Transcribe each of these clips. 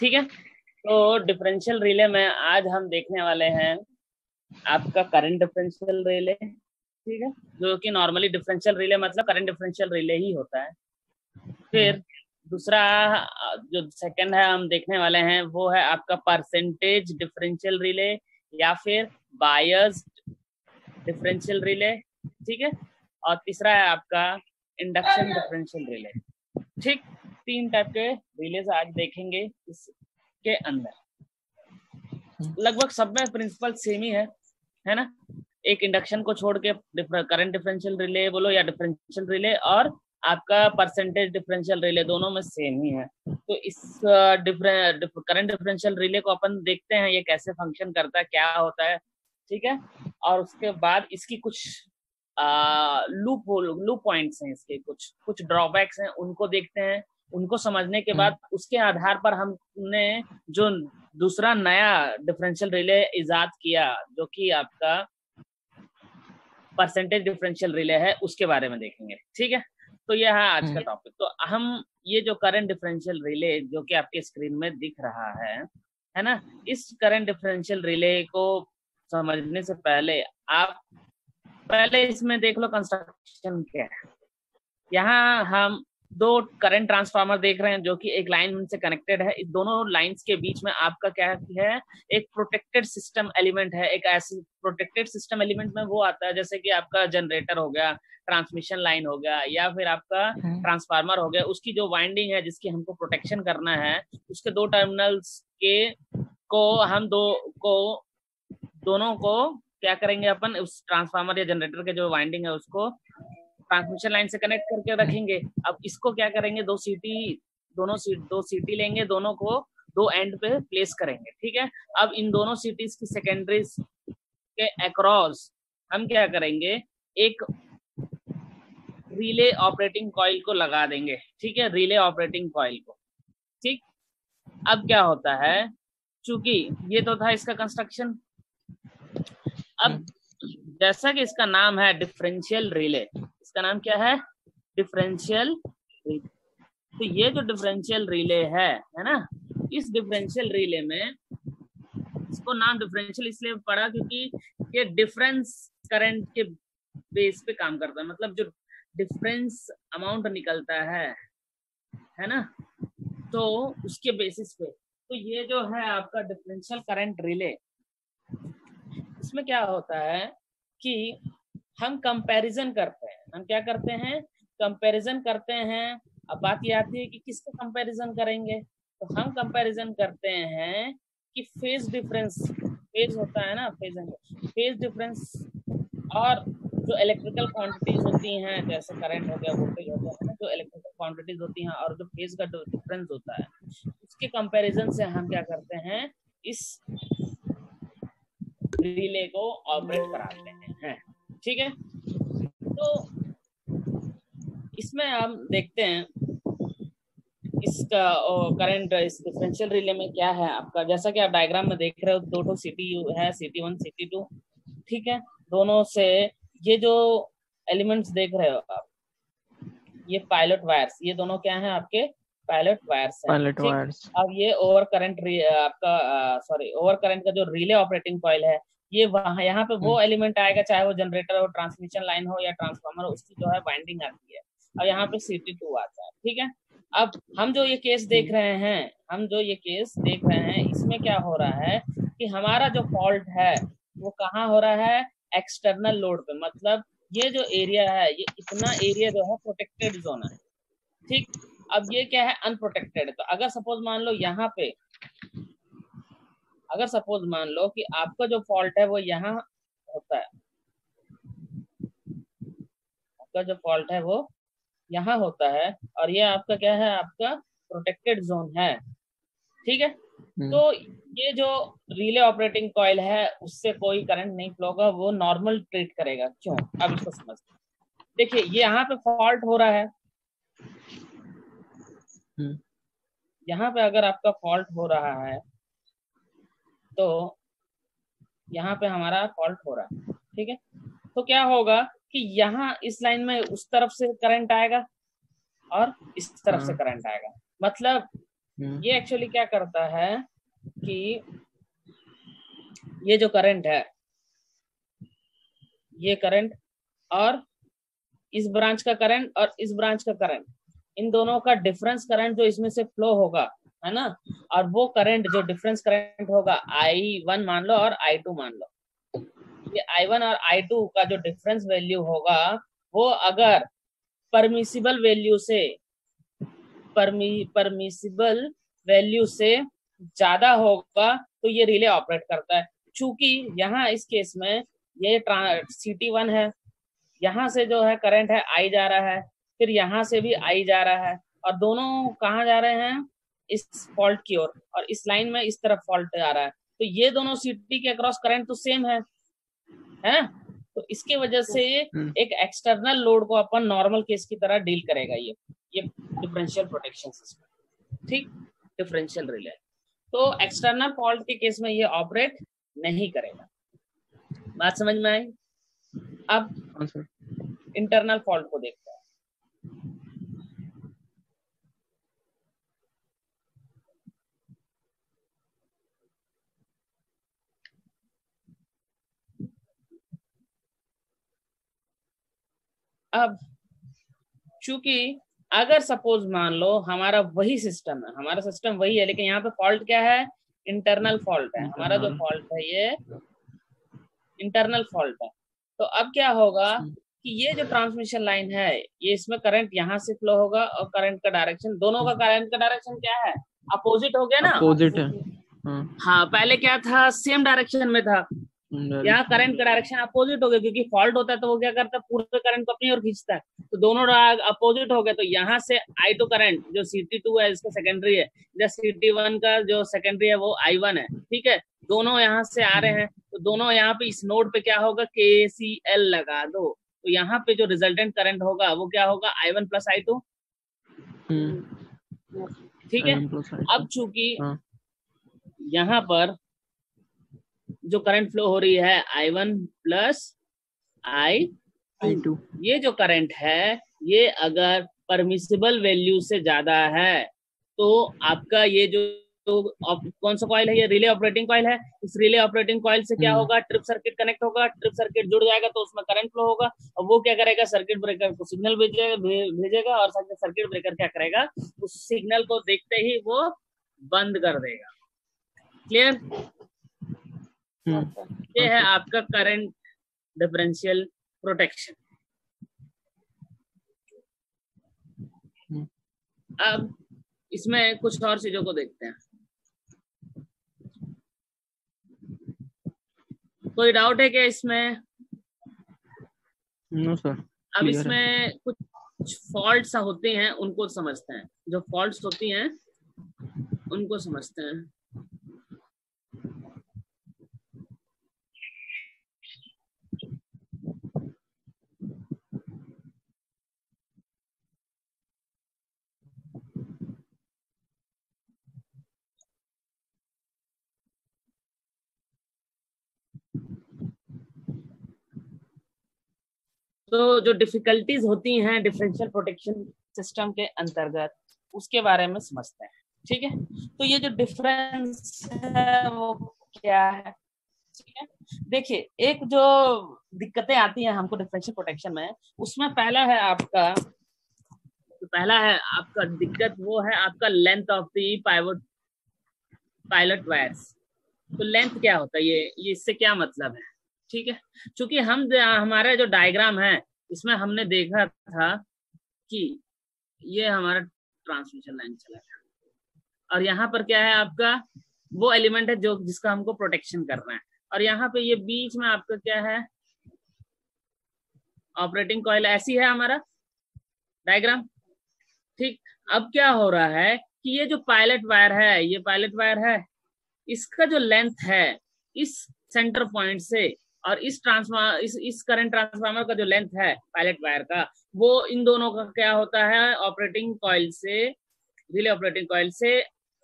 ठीक है? तो डिफरेंशियल रिले में आज हम देखने वाले हैं आपका करंट डिफरेंशियल रिले ठीक है? जो कि नॉर्मली डिफरेंशियल रिले मतलब करंट डिफरेंशियल रिले ही होता है। फिर दूसरा, जो सेकंड है हम देखने वाले हैं, वो है आपका परसेंटेज डिफरेंशियल रिले या फिर बायस्ड डिफरेंशियल रिले ठीक है? और तीसरा है आपका इंडक्शन डिफरेंशियल रिले ठीक? तीन टाइप के रिलेज आज देखेंगे इसके अंदर। लगभग सब में प्रिंसिपल सेम ही है है ना? एक इंडक्शन को छोड़ के करंट डिफरेंशियल रिले बोलो या डिफरेंशियल रिले और आपका परसेंटेज डिफरेंशियल रिले दोनों में सेम ही है। तो इस करंट डिफरेंशियल रिले को अपन देखते हैं ये कैसे फ़ंक्शन करता है, क्या होता है, ठीक है? और उसके बाद इसकी कुछ लूप लूप पॉइंट्स हैं इसके कुछ कुछ ड्रॉबैक्स हैं, उनको देखते हैं। उनको समझने के बाद उसके आधार पर हमने जो दूसरा नया डिफरेंशियल रिले इजाद किया जो कि आपका परसेंटेज डिफरेंशियल रिले है उसके बारे में देखेंगे। ठीक है? तो यह है आज का टॉपिक तो हम ये जो करंट डिफरेंशियल रिले जो कि आपके स्क्रीन में दिख रहा है है ना? इस करंट डिफरेंशियल रिले को समझने से पहले आप पहले इसमें देख लो कंस्ट्रक्शन क्या है। यहाँ हम दो करंट ट्रांसफार्मर देख रहे हैं जो कि एक लाइन से कनेक्टेड है। दोनों लाइंस के बीच में आपका क्या है एक प्रोटेक्टेड सिस्टम एलिमेंट है। एक ऐसी प्रोटेक्टेड सिस्टम एलिमेंट में वो आता है जैसे कि आपका जनरेटर हो गया ट्रांसमिशन लाइन हो गया या फिर आपका ट्रांसफार्मर हो गया। उसकी जो वाइंडिंग है जिसकी हमको प्रोटेक्शन करना है उसके दो टर्मिनल्स के को हम दो को दोनों को क्या करेंगे अपन उस ट्रांसफार्मर या जनरेटर के जो वाइंडिंग है उसको ट्रांसमिशन लाइन से कनेक्ट करके रखेंगे। अब इसको क्या करेंगे? दो सीटी दोनों सीट दो सीटी लेंगे, दोनों को दो एंड पे प्लेस करेंगे, ठीक है? अब इन दोनों सिटीज़ की सेकेंडरीज के अक्रॉस हम क्या करेंगे? एक रिले ऑपरेटिंग कॉइल को लगा देंगे, ठीक है? रिले ऑपरेटिंग कॉइल को, ठीक? अब क्या होता है? चूँकि ये तो था इसका कंस्ट्रक्शन अब जैसा कि इसका नाम है डिफरेंशियल रिले इसका नाम क्या है? डिफरेंशियल तो ये जो डिफरेंशियल रिले है है ना? इस डिफरेंशियल रिले में इसको नाम डिफरेंशियल इसलिए पड़ा क्योंकि ये डिफरेंस करंट के बेस पे काम करता है। मतलब जो डिफरेंस अमाउंट निकलता है है ना? तो उसके बेसिस पे। तो ये जो है आपका डिफरेंशियल करंट रिले इसमें क्या होता है कि हम कंपैरिजन करते हैं। हम क्या करते हैं? कंपैरिजन करते हैं। अब बात यह आती है कि किसका कंपैरिजन करेंगे? तो हम कंपैरिजन करते हैं कि फ़ेज़ डिफरेंस फ़ेज़ होता है ना फ़ेज़ फ़ेज़ डिफरेंस और जो इलेक्ट्रिकल क्वांटिटीज होती हैं, जैसे करंट हो गया वोल्टेज हो गया जो इलेक्ट्रिकल क्वांटिटीज होती हैं और जो फ़ेज़ का डिफरेंस होता है, उसके कंपैरिजन से हम क्या करते हैं? इस रिले को ऑपरेट कराते हैं। ठीक है? तो इसमें हम देखते हैं इसका करंट इस डिफरेंशियल रिले में क्या है आपका। जैसा कि आप डायग्राम में देख रहे हो दो ठो सिटी है सिटी वन सिटी टू ठीक है? दोनों से ये जो एलिमेंट्स देख रहे हो आप ये पायलट वायर्स ये दोनों क्या है आपके? पायलट वायर्स पायलट वायर्स अब ये ओवर करंट आपका सॉरी ओवर करंट का जो रिले ऑपरेटिंग कॉइल है ये वहाँ यहाँ पे वो एलिमेंट हम्म। आएगा चाहे वो जनरेटर हो ट्रांसमिशन लाइन हो या ट्रांसफार्मर हो उसकी जो है बाइंडिंग आती है। और यहाँ पे सी टू आता है, ठीक है? अब हम जो ये केस देख रहे हैं, हम जो ये केस देख रहे हैं, इसमें क्या हो रहा है कि हमारा जो फॉल्ट है, वो कहाँ हो रहा है? एक्सटर्नल लोड पे मतलब ये जो एरिया है, ये इतना एरिया जो है प्रोटेक्टेड जोन है, ठीक? अब ये क्या है? अनप्रोटेक्टेड तो अगर सपोज़ मान लो यहाँ पे, अगर सपोज़ मान लो कि आपका जो फॉल्ट है वो यहाँ होता है, आपका जो फॉल्ट है वो यहाँ होता है और ये आपका क्या है? आपका प्रोटेक्टेड जोन है। ठीक है? हम्म। तो ये जो रिले ऑपरेटिंग कॉइल है उससे कोई करंट नहीं फ्लो होगा वो नॉर्मल ट्रीट करेगा। क्यों? अब इसको समझ। देखिए ये यहाँ पे फॉल्ट हो रहा है। हम्म। यहाँ पे अगर आपका फॉल्ट हो रहा है तो यहाँ पे हमारा फॉल्ट हो रहा है। ठीक है? तो क्या होगा? कि यहाँ इस लाइन में उस तरफ़ से करंट आएगा और इस तरफ़ से करंट हाँ। आएगा। मतलब हम्म, ये एक्चुअली क्या करता है कि ये जो करंट है ये करंट और इस ब्रांच का करंट और इस ब्रांच का करंट इन दोनों का डिफरेंस करंट जो इसमें से फ्लो होगा है ना? और वो करंट जो डिफरेंस करंट होगा आई वन मान लो और आई टू मान लो। ये आई वन और आई टू का जो डिफरेंस वैल्यू होगा, वो अगर परमिसिबल वैल्यू से परमी परमिसिबल वैल्यू से ज़्यादा होगा तो ये रिले ऑपरेट करता है। चूँकि यहाँ इस केस में ये सी टी वन है, यहाँ से जो है करंट है आई जा रहा है, फिर यहाँ से भी आई जा रहा है, और दोनों कहाँ जा रहे हैं? इस फॉल्ट की ओर, और इस लाइन में इस तरफ़ फॉल्ट आ रहा है। तो ये दोनों सिटी के अक्रॉस करंट तो सेम है। है? तो इसके वजह से हम्म। एक एक्सटर्नल लोड को अपन नॉर्मल केस की तरह डील करेगा ये ये डिफरेंशियल प्रोटेक्शन सिस्टम ठीक? डिफरेंशियल रिले तो एक्सटर्नल फॉल्ट के केस में ये ऑपरेट नहीं करेगा। बात समझ में आई? अब हाँ इंटरनल फॉल्ट को देखते हैं। अब चूँकि अगर सपोज़ मान लो हमारा वही सिस्टम है हमारा सिस्टम वही है लेकिन यहाँ पे फॉल्ट क्या है? इंटरनल फॉल्ट है। हमारा जो Internal. फॉल्ट है ये इंटरनल फॉल्ट है। तो अब क्या होगा कि ये जो ट्रांसमिशन लाइन है ये इसमें करंट यहाँ से फ्लो होगा और करंट का डायरेक्शन दोनों का करंट का डायरेक्शन क्या है? अपोजिट हो गया ना? अपोजिट है। हाँ। हाँ पहले क्या था? सेम डायरेक्शन में था। यहाँ करंट का डायरेक्शन अपोजिट हो गया क्योंकि फॉल्ट होता है तो वो क्या करता है पूरे करंट को अपनी ओर खींचता है। तो दोनों अपोजिट हो गए तो यहाँ से आई टू करंट जो सी टी टू है इसका सेकेंडरी है। या सी टी वन का जो सेकेंडरी है वो आई वन है ठीक है? दोनों यहाँ से आ रहे हैं तो दोनों यहाँ पे इस नोड पे क्या होगा? के सी एल लगा दो। तो यहाँ पे जो रिजल्टेंट करंट होगा वो क्या होगा? I one plus I two ठीक है? I1 plus I2. अब चूँकि हाँ। यहाँ पर जो करंट फ्लो हो रही है I one plus I I2 ये जो करंट है ये अगर परमिसिबल वैल्यू से ज़्यादा है तो आपका ये जो तो कौन सा कॉइल है? ये रिले ऑपरेटिंग कॉइल है। इस रिले ऑपरेटिंग कॉइल से क्या हम्म। होगा? ट्रिप सर्किट कनेक्ट होगा। ट्रिप सर्किट जुड़ जाएगा तो उसमें करंट फ्लो होगा। और वो क्या करेगा? सर्किट ब्रेकर को सिग्नल भेजेगा भेजेगा और सर्किट ब्रेकर क्या करेगा? उस सिग्नल को देखते ही वो बंद कर देगा। क्लियर ये है आपका करंट डिफरेंशियल प्रोटेक्शन। अब इसमें कुछ और चीज़ों को देखते हैं। कोई डाउट है क्या इसमें? नो सर अब इसमें कुछ फॉल्ट्स होते हैं उनको समझते हैं। जो फॉल्ट्स होती हैं उनको समझते हैं। तो जो डिफिकल्टीज होती हैं डिफरेंशियल प्रोटेक्शन सिस्टम के अंतर्गत, उसके बारे में समझते हैं। ठीक है? तो ये जो डिफरेंस है वो क्या है? ठीक है? देखिए, एक जो दिक्कतें आती हैं हमको डिफरेंशियल प्रोटेक्शन में, उसमें पहला है आपका तो पहला है आपका दिक्कत वो है आपका length of the pivot pilot wires तो लेंथ क्या होता है? ये ये इससे क्या मतलब है? ठीक है? क्योंकि हम हमारा जो डायग्राम है, इसमें हमने देखा था कि ये हमारा ट्रांसमिशन लाइन चला था। और यहाँ पर क्या है आपका? वो एलिमेंट है जो, जिसका हमको प्रोटेक्शन करना है। और यहाँ पे ये बीच में आपका क्या है? ऑपरेटिंग कॉइल ऐसी है हमारा डायग्राम ठीक, अब क्या हो रहा है कि ये जो पायलट वायर है, ये पायलट वायर है, इसका जो लेंथ है, इस सेंटर पॉइंट से और इस ट्रांसफार्मर इस इस करंट ट्रांसफार्मर का जो लेंथ है पायलट वायर का, वो इन दोनों का क्या होता है ऑपरेटिंग कॉइल से रिले ऑपरेटिंग कॉइल से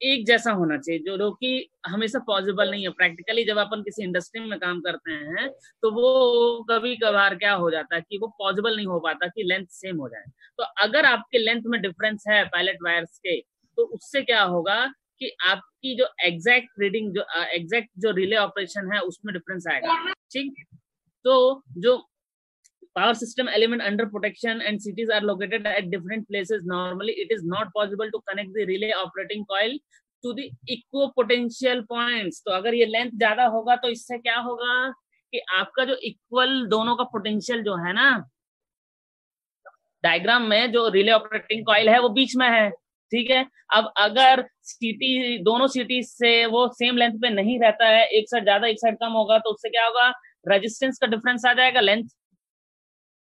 एक जैसा होना चाहिए, जो जो कि हमेशा पॉसिबल नहीं है। प्रैक्टिकली जब अपन किसी इंडस्ट्री में काम करते हैं तो वो कभी कभार क्या हो जाता है कि वो पॉसिबल नहीं हो पाता कि लेंथ सेम हो जाए। तो अगर आपके लेंथ में डिफरेंस है पायलट वायर्स के तो उससे क्या होगा कि आपकी जो एग्जैक्ट रीडिंग जो एग्जैक्ट जो रिले ऑपरेशन है, उसमें डिफरेंस आएगा। ठीक? तो जो power system element under protection and CTs are located at different places normally it is not possible to connect the relay operating coil to the equipotential point तो अगर ये लेंथ ज़्यादा होगा तो इससे क्या होगा कि आपका जो इक्वल दोनों का पोटेंशियल जो है ना डायग्राम में जो रिले ऑपरेटिंग कॉइल है, वो बीच में है। ठीक है? अब अगर सिटी दोनों सिटी से वो सेम लेंथ पे नहीं रहता है, एक साइड ज़्यादा, एक साइड कम होगा तो उससे क्या होगा? रेजिस्टेंस का डिफरेंस आ जाएगा लेंथ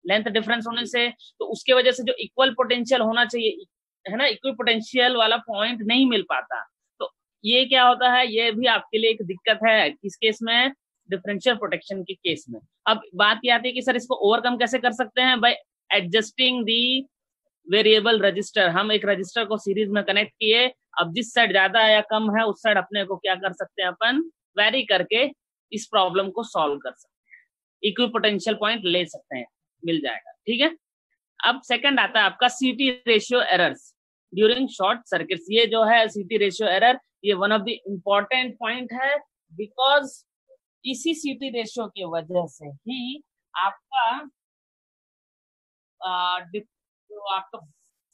लेंथ डिफरेंस होने से। तो उसके वजह से जो इक्वल पोटेंशियल होना चाहिए, है ना? इक्वल पोटेंशियल वाला पॉइंट नहीं मिल पाता। तो ये क्या होता है? ये भी आपके लिए एक दिक्कत है, किस केस में? डिफरेंशियल प्रोटेक्शन के केस में। अब बात ये आती है कि, सर, इसको ओवरकम कैसे कर सकते हैं? By adjusting the variable resistor हम एक रजिस्टर को सीरीज़ में कनेक्ट किए, अब जिस साइड ज़्यादा या कम है, उस साइड अपने को क्या कर सकते हैं अपन? वेरी करके इस प्रॉब्लम को सॉल्व कर सकते हैं। इक्वी पोटेंशियल पॉइंट ले सकते हैं। मिल जाएगा। ठीक है? अब सेकंड आता है आपका CT ratio errors during short circuit ये जो है सीटी रेशियो एरर ये one of the important point है बिकॉज़ इसी सीटी रेशियो की वजह से ही आपका आपका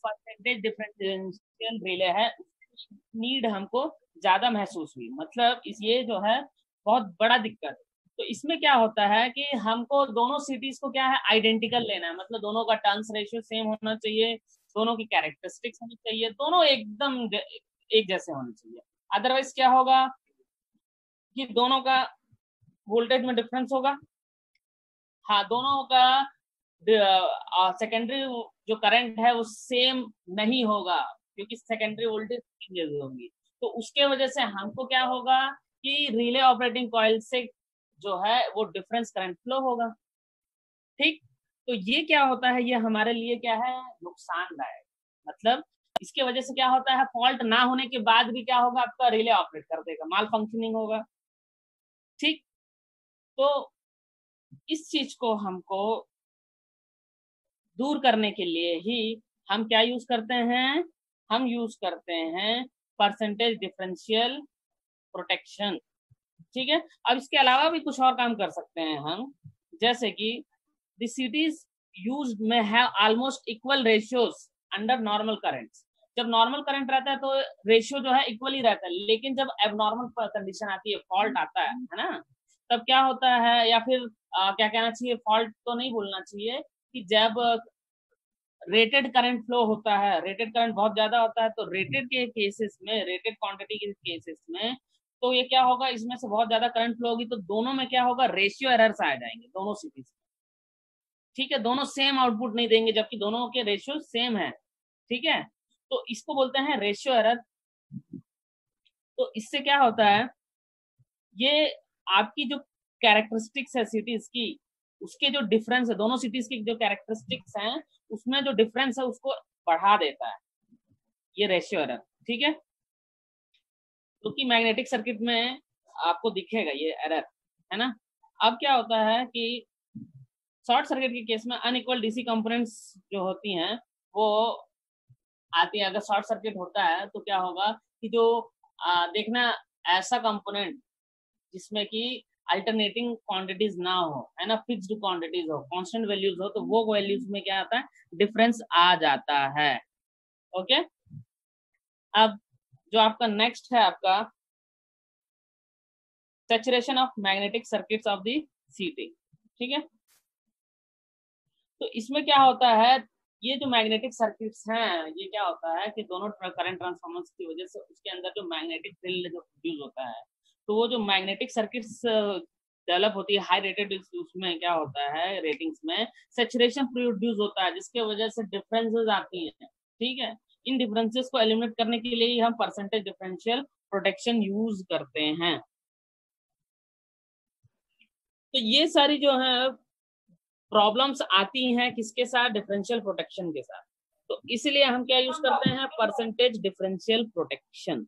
परसेंटेज डिफरेंशियल रिले है नीड हमको ज़्यादा महसूस हुई। मतलब इस ये जो है, बहुत बड़ा दिक्कत। तो इसमें क्या होता है कि हमको दोनों सिटीज़ को क्या है आइडेंटिकल लेना है। मतलब दोनों का टर्न्स रेशियो सेम होना चाहिए, दोनों की कैरेक्टरिस्टिक्स होनी चाहिए, दोनों एकदम एक जैसे होने चाहिए। अदरवाइज़ क्या होगा कि दोनों का वोल्टेज में डिफरेंस होगा। हाँ दोनों का सेकेंडरी जो करंट है, वो सेम नहीं होगा, क्योंकि सेकेंडरी वोल्टेज चेंजेस होंगी। तो उसके वजह से हमको क्या होगा कि रिले ऑपरेटिंग कॉइल से जो है, वो डिफरेंस करंट फ्लो होगा। ठीक? तो ये क्या होता है? ये हमारे लिए क्या है? नुकसानदायक। मतलब इसके वजह से क्या होता है? फॉल्ट ना होने के बाद भी क्या होगा? आपका रिले ऑपरेट कर देगा माल फंक्शनिंग होगा। ठीक? तो इस चीज़ को हमको दूर करने के लिए ही हम क्या यूज़ करते हैं? हम यूज़ करते हैं परसेंटेज डिफरेंशियल प्रोटेक्शन ठीक है? अब इसके अलावा भी कुछ और काम कर सकते हैं हम। जैसे कि दिटीज यूज़ में have almost equal ratios under normal currents जब नॉर्मल करंट रहता है तो रेशियो जो है इक्वल ही रहता है। लेकिन जब एबनॉर्मल कंडीशन आती है फॉल्ट आता है है ना? तब क्या होता है? या फिर आ, क्या कहना चाहिए? फॉल्ट तो नहीं बोलना चाहिए। कि जब रेटेड करंट फ्लो होता है रेटेड करंट बहुत ज़्यादा होता है तो रेटेड के केसेस में रेटेड क्वांटिटी के केसेस में तो ये क्या होगा? इसमें से बहुत ज़्यादा करंट फ्लो होगी तो दोनों में क्या होगा? रेशियो एरर्स आ जाएँगे, दोनों सिटीज़ ठीक है? दोनों सेम आउटपुट नहीं देंगे, जबकि दोनों के रेशियो सेम है। ठीक है? तो इसको बोलते हैं रेशियो एरर तो इससे क्या होता है? ये आपकी जो कैरेक्टरिस्टिक्स है सिटीज़ की उसके जो डिफरेंस है दोनों सिटीज़ की जो कैरेक्टरिस्टिक्स हैं उसमें जो डिफरेंस है उसको बढ़ा देता है। ये रेशियो एरर ठीक है? क्योंकि मैग्नेटिक सर्किट में आपको दिखेगा ये एरर है ना? अब क्या होता है कि शॉर्ट सर्किट के केस में अनइक्वल डीसी कंपोनेंट्स जो होती हैं वो आती है। अगर शॉर्ट सर्किट होता है तो क्या होगा कि जो आ, देखना ऐसा कंपोनेंट जिसमें कि अल्टरनेटिंग क्वांटिटीज ना हो, है ना फिक्स्ड क्वांटिटीज हो कांस्टेंट वैल्यूज़ हो तो वो वैल्यूज़ में क्या आता है? डिफरेंस आ जाता है ओके अब जो आपका नेक्स्ट है आपका saturation of magnetic circuits of the CT ठीक है? तो इसमें क्या होता है, ये जो मैग्नेटिक सर्किट्स हैं, ये क्या होता है कि दोनों करंट ट्रांसफॉर्मर्स की वजह से उसके अंदर जो मैग्नेटिक फ़ील्ड जो प्रोड्यूस होता है तो वो जो मैग्नेटिक सर्किट्स डेवलप होती है हाई रेटेड उसमें क्या होता है रेटिंग्स में सेचुरेशन प्रोड्यूस होता है, जिसके वजह से डिफरेंसेस आती हैं, ठीक है? इन डिफरेंसेस को एलिमिनेट करने के लिए हम परसेंटेज डिफरेंशियल प्रोटेक्शन यूज़ करते हैं। तो ये सारी जो है प्रॉब्लम्स आती हैं किसके साथ? डिफरेंशियल प्रोटेक्शन के साथ। तो इसलिए हम क्या यूज़ करते हैं? Percentage differential protection